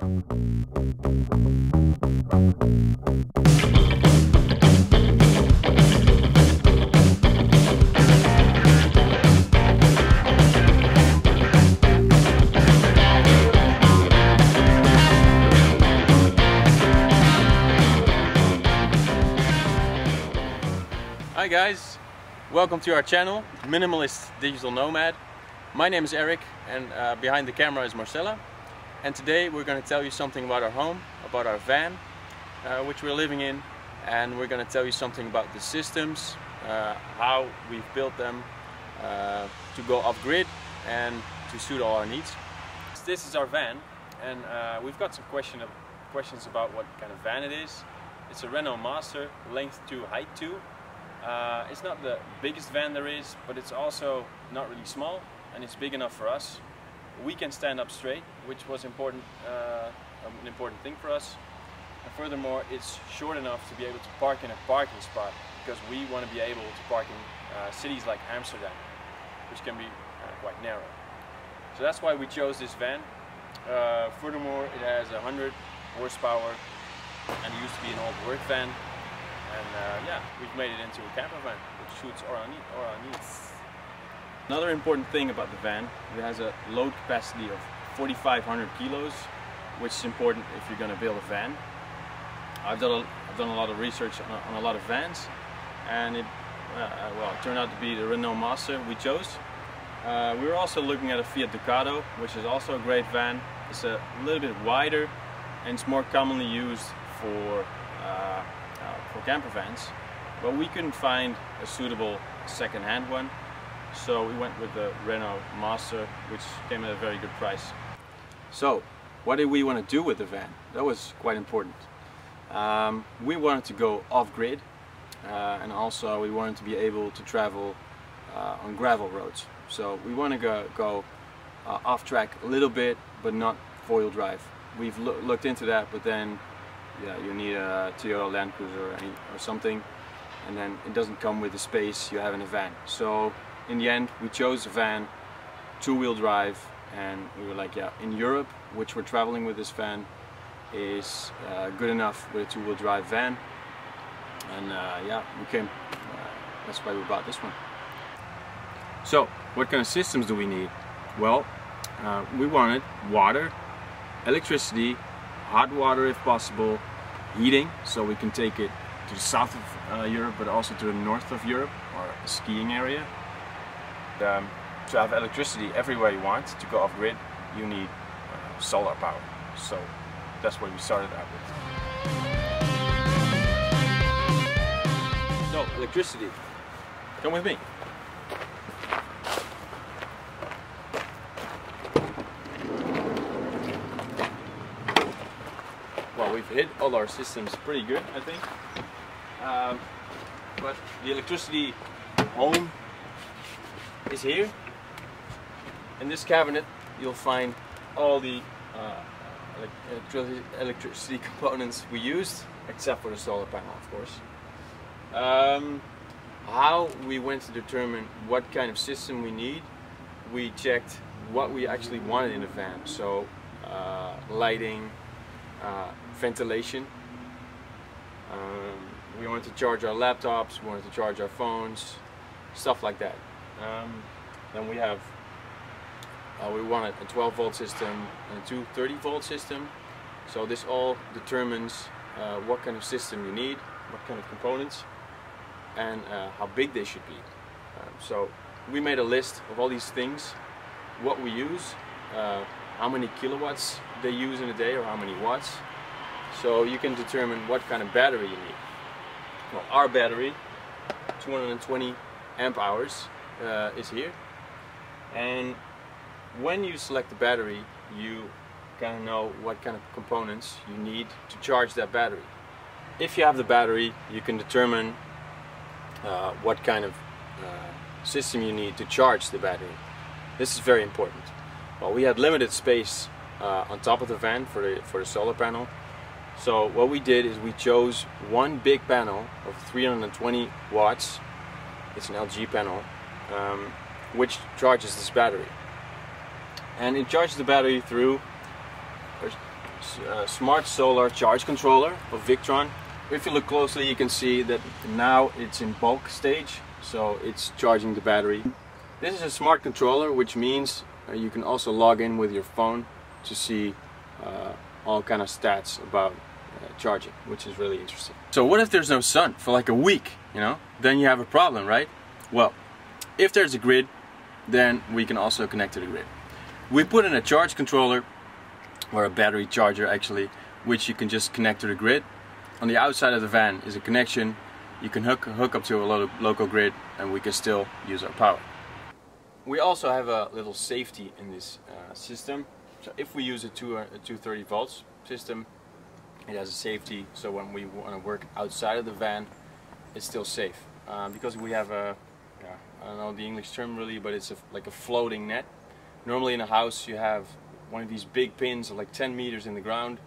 Hi guys, welcome to our channel, Minimalist Digital Nomad. My name is Eric and uh, behind the camera is Marcella. And today we're going to tell you something about our home, about our van, uh, which we're living in. And we're going to tell you something about the systems, uh, how we've built them uh, to go off-grid and to suit all our needs. This is our van and uh, we've got some question of, questions about what kind of van it is. It's a Renault Master, length 2, height 2. Uh, it's not the biggest van there is, but it's also not really small, and it's big enough for us. We can stand up straight, which was important, uh, an important thing for us. And furthermore, it's short enough to be able to park in a parking spot, because we want to be able to park in uh, cities like Amsterdam, which can be uh, quite narrow. So that's why we chose this van. Uh, furthermore, it has 100 horsepower, and it used to be an old work van, and uh, yeah, we've made it into a camper van, which suits our, all our needs. Another important thing about the van, it has a load capacity of 4,500 kilos, which is important if you're going to build a van. I've done a, I've done a lot of research on a, on a lot of vans, and it uh, well it turned out to be the Renault Master we chose. Uh, we were also looking at a Fiat Ducato, which is also a great van. It's a little bit wider, and it's more commonly used for uh, for camper vans, but we couldn't find a suitable second-hand one. So we went with the Renault Master, which came at a very good price. So, what did we want to do with the van? That was quite important. Um, we wanted to go off-grid, uh, and also we wanted to be able to travel uh, on gravel roads. So we want to go, go uh, off track a little bit, but not four-wheel drive. We've lo looked into that, but then yeah, you need a Toyota Land Cruiser or, any, or something and then it doesn't come with the space you have in a van. So in the end we chose a van, two-wheel drive and we were like yeah, in Europe, which we're traveling with this van, is uh, good enough with a two-wheel drive van and uh, yeah, we came, uh, that's why we bought this one. So what kind of systems do we need? Well, uh, we wanted water, electricity, hot water if possible, heating, so we can take it to the south of uh, Europe, but also to the north of Europe, or a skiing area. Um, to have electricity everywhere you want, to go off-grid, you need uh, solar power. So that's what we started out with. So, electricity. Come with me. well, we've hit all our systems pretty good, I think. Um, but the electricity home is here. In this cabinet, you'll find all the uh, electricity components we used, except for the solar panel, of course. Um, how we went to determine what kind of system we need, we checked what we actually wanted in the van. So uh, lighting, uh, ventilation. Um, we wanted to charge our laptops, we wanted to charge our phones, stuff like that. Um, then we have, uh, we wanted a 12 volt system and a 230 volt system. So this all determines uh, what kind of system you need, what kind of components, and uh, how big they should be. Um, so we made a list of all these things, what we use, uh, how many kilowatts they use in a day or how many watts. So you can determine what kind of battery you need. Well, our battery, 220 amp hours, uh, is here. And when you select the battery, you kind of know what kind of components you need to charge that battery. If you have the battery, you can determine uh, what kind of uh, system you need to charge the battery. This is very important. Well, we had limited space uh, on top of the van for the, for the solar panel. So what we did is we chose one big panel of 320 watts. It's an LG panel, um, which charges this battery. And it charges the battery through a smart solar charge controller of Victron. If you look closely you can see that now it's in bulk stage so it's charging the battery. This is a smart controller which means uh, you can also log in with your phone to see uh, all kind of stats about uh, charging which is really interesting. So what if there's no sun for like a week you know then you have a problem right? Well if there's a grid then we can also connect to the grid. We put in a charge controller or a battery charger actually which you can just connect to the grid. On the outside of the van is a connection you can hook, hook up to a lo local grid and we can still use our power. We also have a little safety in this uh, system. So if we use a, two, uh, a 230 volts system it has a safety so when we want to work outside of the van it's still safe. Uh, because we have a, I don't know the English term really but it's a, like a floating net. Normally in a house you have one of these big pins of like 10 meters in the ground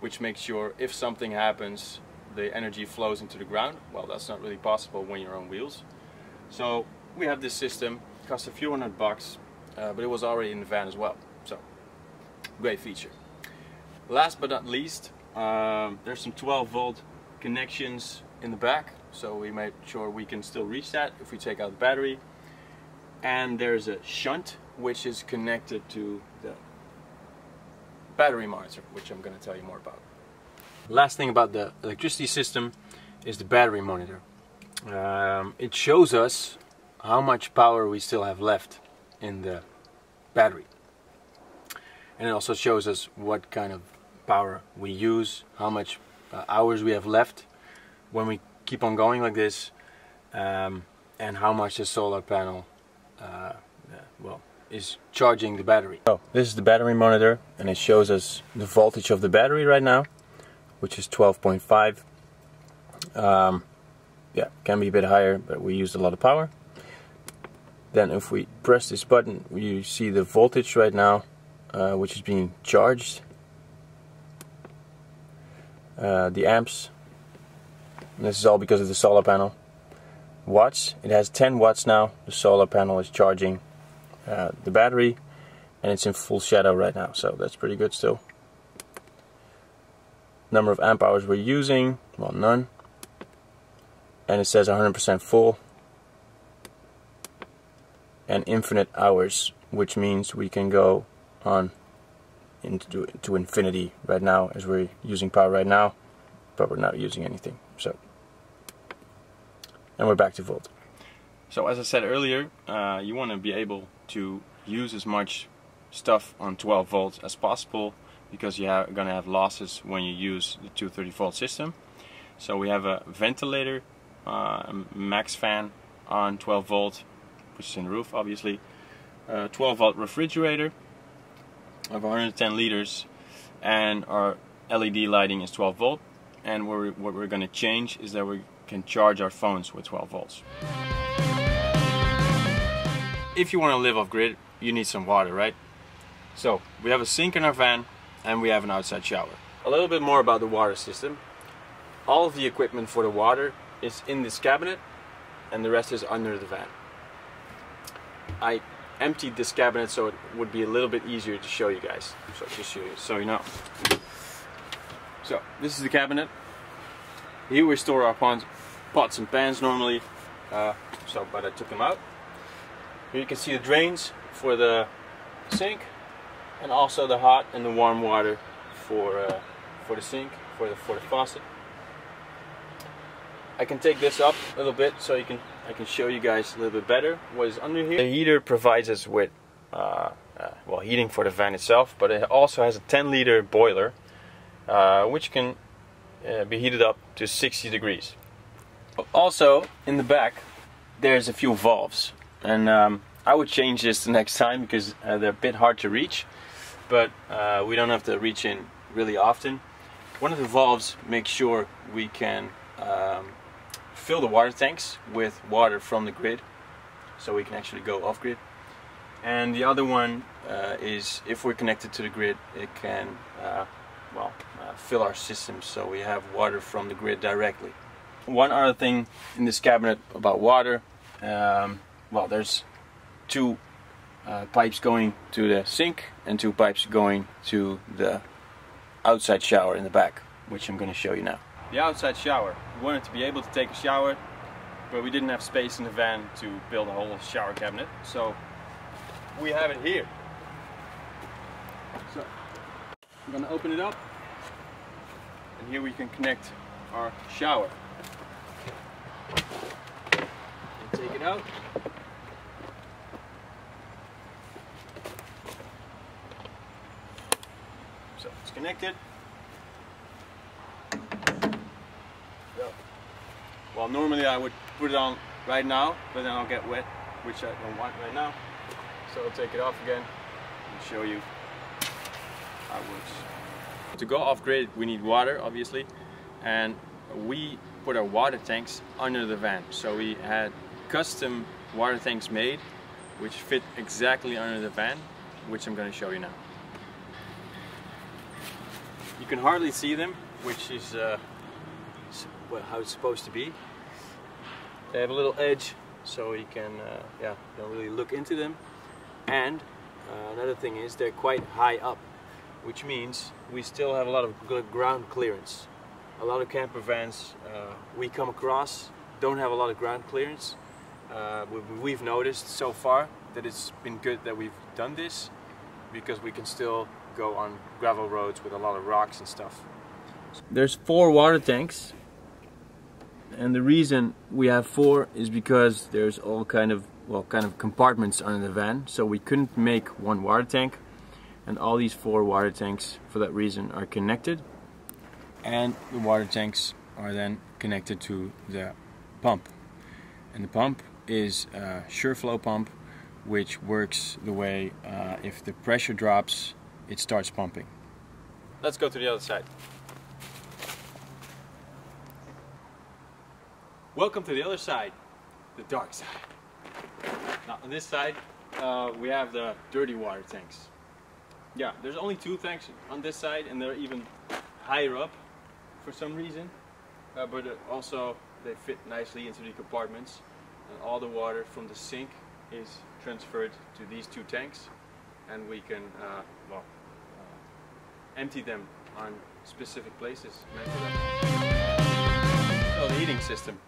which makes sure if something happens the energy flows into the ground. Well that's not really possible when you're on wheels. So we have this system, it costs a few hundred bucks uh, but it was already in the van as well. So great feature. Last but not least um, there's some 12 volt connections in the back so we make sure we can still reach that if we take out the battery and there's a shunt which is connected to the battery monitor, which I'm going to tell you more about. Last thing about the electricity system is the battery monitor. Um, it shows us how much power we still have left in the battery. And it also shows us what kind of power we use, how much uh, hours we have left when we keep on going like this, um, and how much the solar panel uh, well, is charging the battery. So this is the battery monitor and it shows us the voltage of the battery right now, which is 12.5. Um, yeah, can be a bit higher, but we used a lot of power. Then if we press this button, you see the voltage right now, uh, which is being charged. Uh, the amps. This is all because of the solar panel. Watts, it has 10 watts now. The solar panel is charging uh, the battery and it's in full shadow right now so that's pretty good still number of amp hours we're using well none and it says 100% full and infinite hours which means we can go on into to infinity right now as we're using power right now but we're not using anything so and we're back to volt so as I said earlier uh, you want to be able to use as much stuff on 12 volts as possible because you're gonna have losses when you use the 230 volt system. So we have a ventilator, uh, MaxxFan on 12 volt, which is in the roof obviously, a 12 volt refrigerator of 110 liters, and our LED lighting is 12 volt. And what we're, what we're gonna change is that we can charge our phones with 12 volts if you want to live off grid, you need some water, right? So we have a sink in our van and we have an outside shower. A little bit more about the water system. All of the equipment for the water is in this cabinet and the rest is under the van. I emptied this cabinet so it would be a little bit easier to show you guys. So just show you so you know. So this is the cabinet. Here we store our pots and pans normally. Uh, so, but I took them out. Here you can see the drains for the sink and also the hot and the warm water for uh, for the sink for the for the faucet. I can take this up a little bit so you can I can show you guys a little bit better what is under here. The heater provides us with uh, uh, well heating for the van itself, but it also has a 10 liter boiler uh, which can uh, be heated up to 60 degrees. Also in the back there's a few valves. And um, I would change this the next time because uh, they're a bit hard to reach but uh, we don't have to reach in really often. One of the valves makes sure we can um, fill the water tanks with water from the grid so we can actually go off grid. And the other one uh, is if we're connected to the grid it can uh, well uh, fill our system so we have water from the grid directly one other thing in this cabinet about water um, well there's two uh, pipes going to the sink and two pipes going to the outside shower in the back, which I'm going to show you now. The outside shower. We wanted to be able to take a shower, but we didn't have space in the van to build a whole shower cabinet, so we have it here. So I'm going to open it up, and here we can connect our shower. And take it out. So it's connected. Well, normally I would put it on right now, but then I'll get wet, which I don't want right now. So I'll take it off again and show you how it works. To go off grid, we need water, obviously, and we put our water tanks under the van. So we had custom water tanks made, which fit exactly under the van, which I'm going to show you now. You can hardly see them, which is uh, how it's supposed to be. They have a little edge, so you can, uh, yeah, don't really look into them. And uh, another thing is they're quite high up, which means we still have a lot of ground clearance. A lot of camper vans uh, we come across don't have a lot of ground clearance. Uh, we've noticed so far that it's been good that we've done this because we can still go on gravel roads with a lot of rocks and stuff. There's four water tanks and the reason we have four is because there's all kind of well kind of compartments under the van so we couldn't make one water tank and all these four water tanks for that reason are connected and the water tanks are then connected to the pump and the pump is a Shurflo pump which works the way uh, if the pressure drops it starts pumping. Let's go to the other side. Welcome to the other side, the dark side. Now on this side uh, we have the dirty water tanks. Yeah, there's only two tanks on this side and they're even higher up for some reason. Uh, but also they fit nicely into the compartments and all the water from the sink is transferred to these two tanks and we can uh, well, uh, empty them on specific places. So the heating system.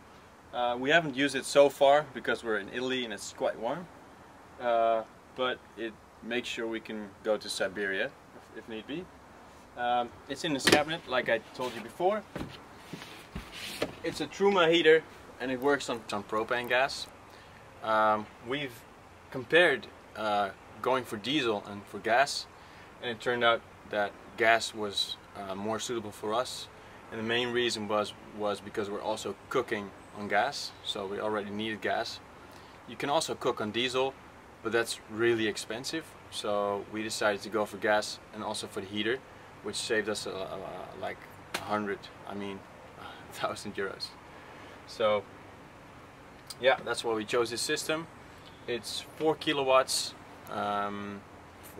Uh, we haven't used it so far because we're in Italy and it's quite warm, uh, but it makes sure we can go to Siberia if, if need be. Um, it's in this cabinet like I told you before. It's a Truma heater and it works on, on propane gas. Um, we've compared uh, going for diesel and for gas and it turned out that gas was uh, more suitable for us. And the main reason was was because we're also cooking on gas so we already needed gas. You can also cook on diesel but that's really expensive so we decided to go for gas and also for the heater which saved us uh, uh, like a hundred I mean a thousand euros so yeah that's why we chose this system. It's four kilowatts um,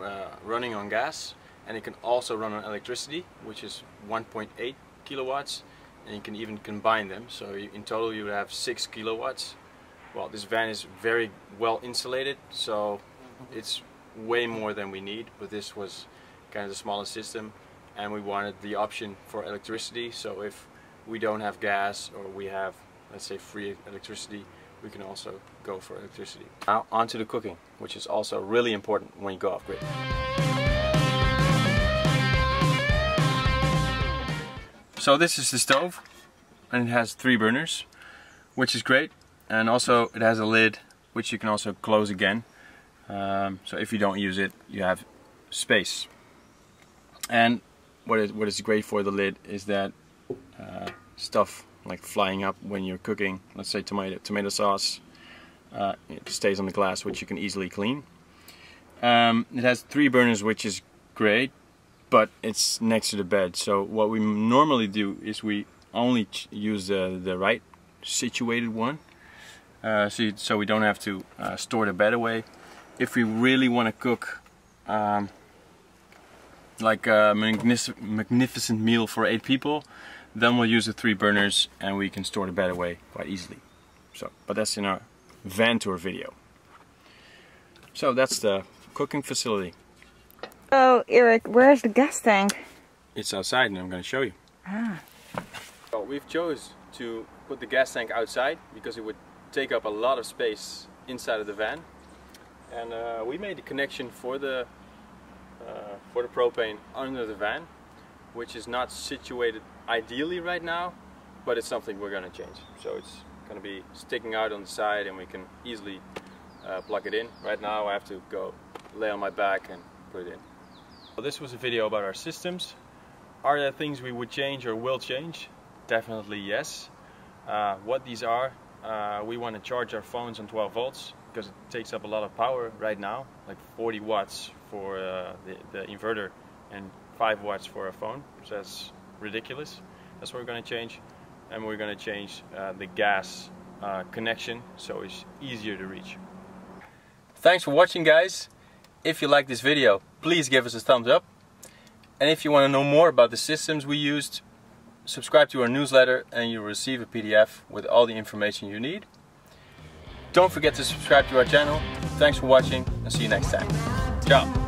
uh, running on gas and it can also run on electricity which is 1.8 kilowatts and you can even combine them. So in total you would have six kilowatts. Well this van is very well insulated so it's way more than we need but this was kind of the smallest system and we wanted the option for electricity. So if we don't have gas or we have let's say free electricity we can also go for electricity. Now onto the cooking which is also really important when you go off grid. So this is the stove and it has three burners which is great and also it has a lid which you can also close again um, so if you don't use it you have space and what is what is great for the lid is that uh, stuff like flying up when you're cooking let's say tomato tomato sauce uh, it stays on the glass which you can easily clean. Um, it has three burners which is great but it's next to the bed. So what we normally do is we only use the, the right situated one uh, so, you, so we don't have to uh, store the bed away. If we really want to cook um, like a magnificent meal for eight people, then we'll use the three burners and we can store the bed away quite easily. So, but that's in our van tour video. So that's the cooking facility. Oh, Eric, where's the gas tank? it's outside and I'm going to show you. Ah. We've chose to put the gas tank outside because it would take up a lot of space inside of the van. And uh, we made the connection for the uh, for the propane under the van, which is not situated ideally right now, but it's something we're going to change. So it's going to be sticking out on the side and we can easily uh, plug it in. Right now I have to go lay on my back and put it in. Well, this was a video about our systems. Are there things we would change or will change? Definitely yes. Uh, what these are, uh, we want to charge our phones on 12 volts because it takes up a lot of power right now, like 40 watts for uh, the, the, inverter and 5 watts for a phone, so that's ridiculous. That's what we're going to change. And we're going to change uh, the gas uh, connection so it's easier to reach. Thanks for watching guys. If you like this video, please give us a thumbs up. And if you want to know more about the systems we used, subscribe to our newsletter and you'll receive a PDF with all the information you need. Don't forget to subscribe to our channel. Thanks for watching and see you next time. Ciao.